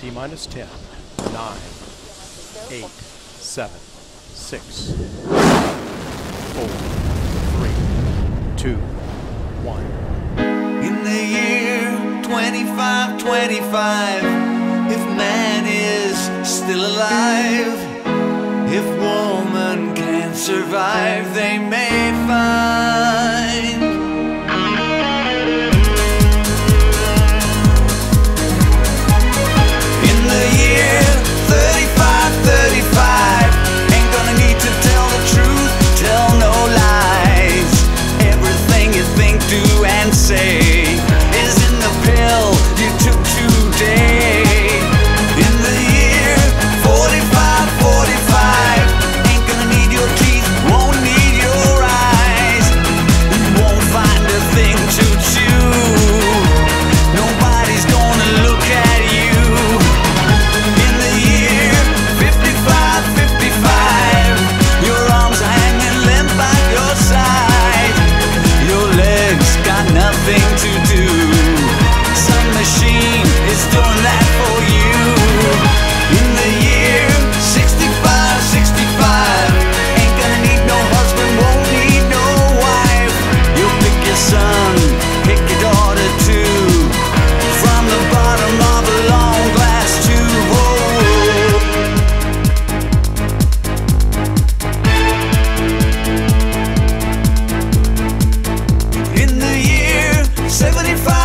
T minus 10, 9, 8, 7, 6, 4, 3, 2, 1. In the year 2525, if man is still alive, if woman can survive, they may find. and say 75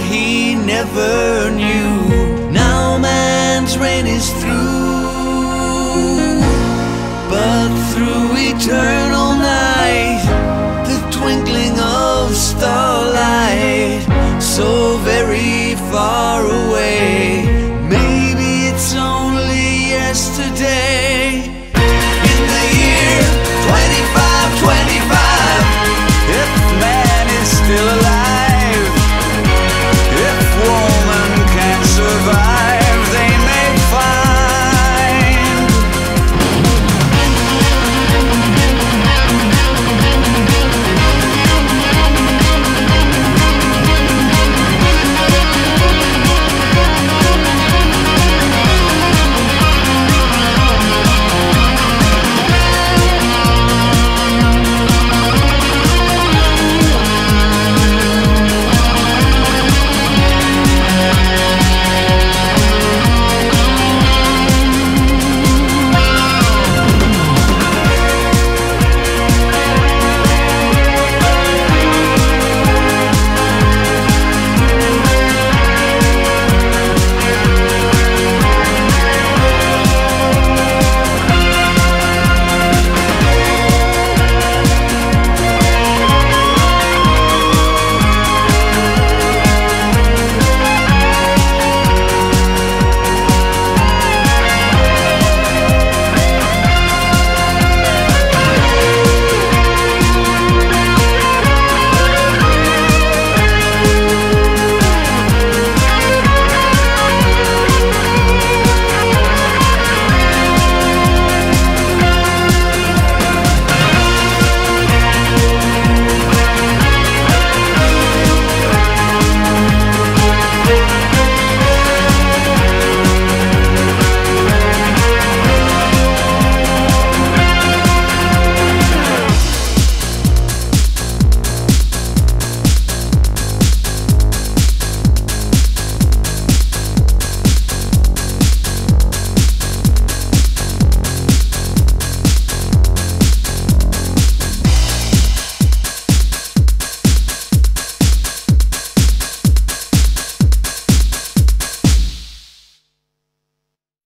what he never knew. Now man's reign is through, but through eternity.